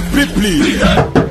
Please.